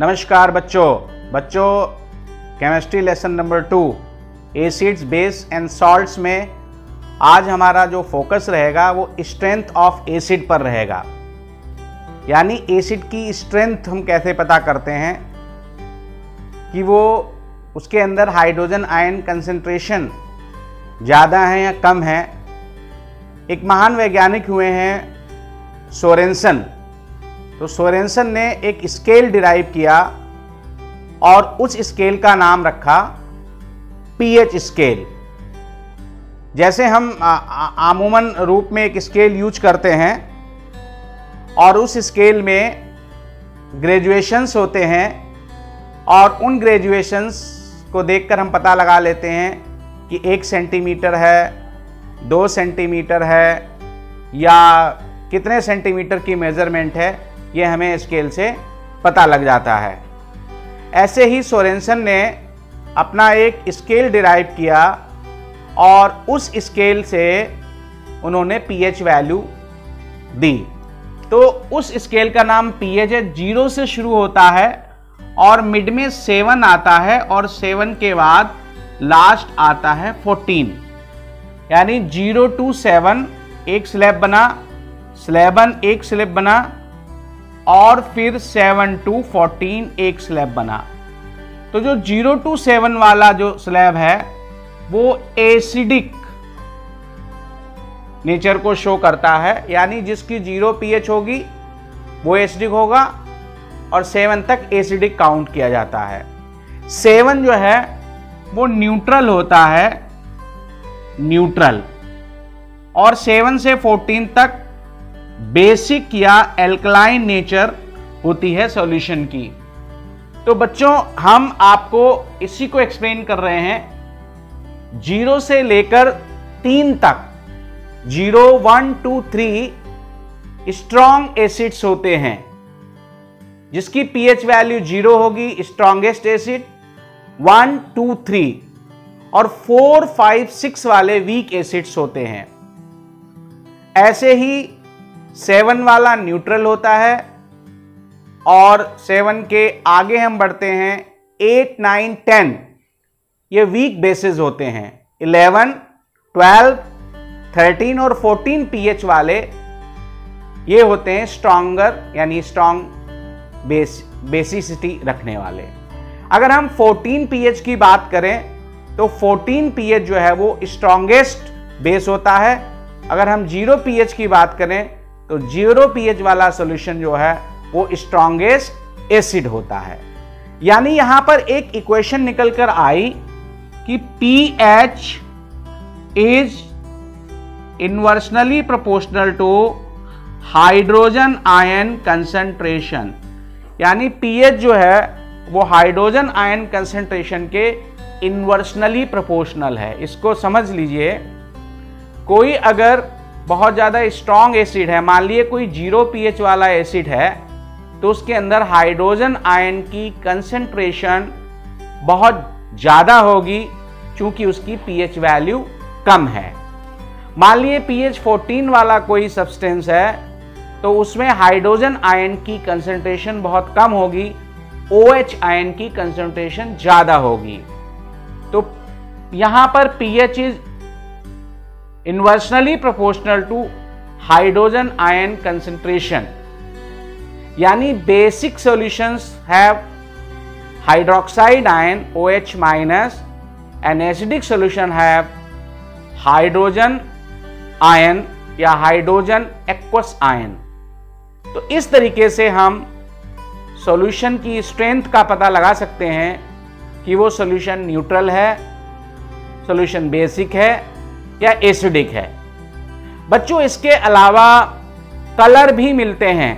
नमस्कार बच्चों। बच्चों chemistry lesson number two acids base and salts में आज हमारा जो फोकस रहेगा वो स्ट्रेंथ ऑफ़ एसिड पर रहेगा। यानी एसिड की स्ट्रेंथ हम कैसे पता करते हैं? कि वो उसके अंदर हाइड्रोजन आयन कंसंट्रेशन ज़्यादा है या कम है? एक महान वैज्ञानिक हुए हैं सोरेंसन तो सोरेंसन ने एक स्केल डिराइव किया और उस स्केल का नाम रखा पीएच स्केल। जैसे हम आमूमन रूप में एक स्केल यूज़ करते हैं और उस स्केल में ग्रेजुएशंस होते हैं और उन ग्रेजुएशंस को देखकर हम पता लगा लेते हैं कि एक सेंटीमीटर है, दो सेंटीमीटर है या कितने सेंटीमीटर की मेज़रमेंट है। ये हमें स्केल से पता लग जाता है। ऐसे ही सोरेंसन ने अपना एक स्केल डिराइव किया और उस स्केल से उन्होंने पीएच वैल्यू दी। तो उस स्केल का नाम पीएच है ज़ीरो से शुरू होता है और मिड में सेवन आता है और सेवन के बाद लास्ट आता है फोर्टीन यानी ज़ीरो टू सेवन एक स्लैब बना स्लेबन एक स्लैब बना और फिर सेवन टू फोर्टीन एक स्लैब बना। तो जो ज़ीरो टू सेवन वाला जो स्लैब है, वो एसिडिक नेचर को शो करता है। यानी जिसकी ज़ीरो पीएच होगी, वो एसिडिक होगा और सेवन तक एसिडिक काउंट किया जाता है। सेवन जो है, वो न्यूट्रल होता है, न्यूट्रल। और सेवन से फोर्टीन तक बेसिक या एल्कलाइन नेचर होती है सॉल्यूशन की। तो बच्चों, हम आपको इसी को एक्सप्लेन कर रहे हैं। ज़ीरो से लेकर तीन तक, zero, one, two, three strong acids होते हैं। जिसकी पीएच वैल्यू ज़ीरो होगी strongest acid one, two, three, और फोर, फाइव, सिक्स वाले वीक एसिड्स होते हैं। ऐसे ही सेवन वाला न्यूट्रल होता है और सेवन के आगे हम बढ़ते हैं एट, नाइन, टेन। ये वीक बेसिस होते हैं। इलेवन, ट्वेल्व, थर्टीन और फोर्टीन पीएच वाले ये होते हैं स्ट्रॉन्गर यानी स्ट्रॉन्ग बेस बेसिसिटी रखने वाले। अगर हम 14 पीएच की बात करें तो 14 पीएच जो है वो स्ट्रॉन्गेस्ट बेस होता है। अगर हम ज़ीरो पीएच की बात करें तो ज़ीरो पीएच वाला सोल्यूशन जो है, वो स्ट्रॉन्गेस्ट एसिड होता है। यानी यहाँ पर एक इक्वेशन निकल कर आई कि P H is inversely proportional to hydrogen ion concentration यानी पीएच जो है, वो हाइड्रोजन आयन कंसेंट्रेशन के इन्वर्सनली प्रोपोर्शनल है। इसको समझ लीजिए, कोई अगर बहुत ज़्यादा स्ट्रॉन्ग एसिड है। मान लिए कोई ज़ीरो पीएच वाला एसिड है तो उसके अंदर हाइड्रोजन आयन की कंसेंट्रेशन बहुत ज़्यादा होगी क्योंकि उसकी पीएच वैल्यू कम है। मान लिए पीएच 14 वाला कोई सब्सटेंस है तो उसमें हाइड्रोजन आयन की कंसेंट्रेशन बहुत कम होगी ओ OH आयन की कंसेंट्रेशन ज़्यादा होगी। तो यहाँ पर pH is inversely proportional to hydrogen ion concentration यानी basic solutions have hydroxide ion O H minus and acidic solution have hydrogen ion या हाइड्रोजन एक्वस आयन तो इस तरीके से हम सॉल्यूशन की स्ट्रेंथ का पता लगा सकते हैं कि वो सॉल्यूशन न्यूट्रल है सॉल्यूशन बेसिक है या एसिडिक है? बच्चों, इसके अलावा कलर भी मिलते हैं।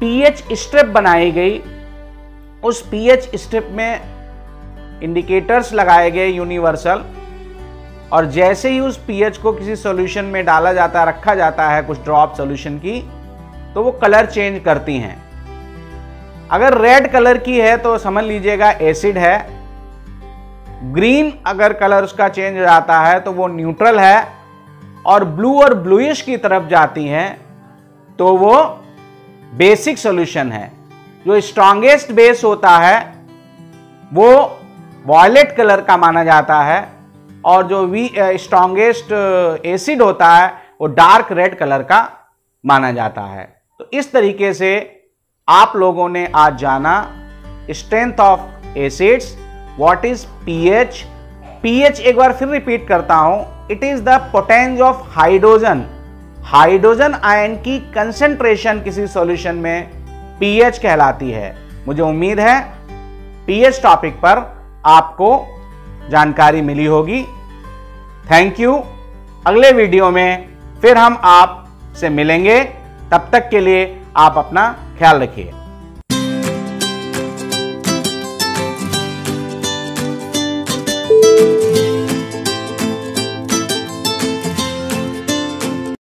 पीएच स्ट्रिप बनाई गई। उस पीएच स्ट्रिप में इंडिकेटर्स लगाए गए यूनिवर्सल और जैसे ही उस पीएच को किसी सॉल्यूशन में डाला जाता है रखा जाता है, कुछ ड्रॉप सॉल्यूशन की तो वो कलर चेंज करती हैं। अगर रेड कलर की है तो समझ लीजिएगा एसिड है। ग्रीन अगर कलर उसका चेंज हो जाता है तो वो न्यूट्रल है और ब्लू और ब्लूइश की तरफ़ जाती हैं तो वो बेसिक सॉल्यूशन है। जो स्ट्रांगेस्ट बेस होता है, वो वॉयलेट कलर का माना जाता है और जो वी स्ट्रांगेस्ट एसिड होता है, वो डार्क रेड कलर का माना जाता है। तो इस तरीके से आप लोगों ने आज जाना strength of acids what is P pH pH एक बार फिर रिपीट करता हूँ. It is the potenz of hydrogen hydrogen ion की कंसेंट्रेशन किसी सॉल्यूशन में पीएच कहलाती है. मुझे उम्मीद है पीएच टॉपिक पर आपको जानकारी मिली होगी. थैंक यू अगले वीडियो में फिर हम आपसे मिलेंगे. तब तक के लिए आप अपना ख्याल रखिए.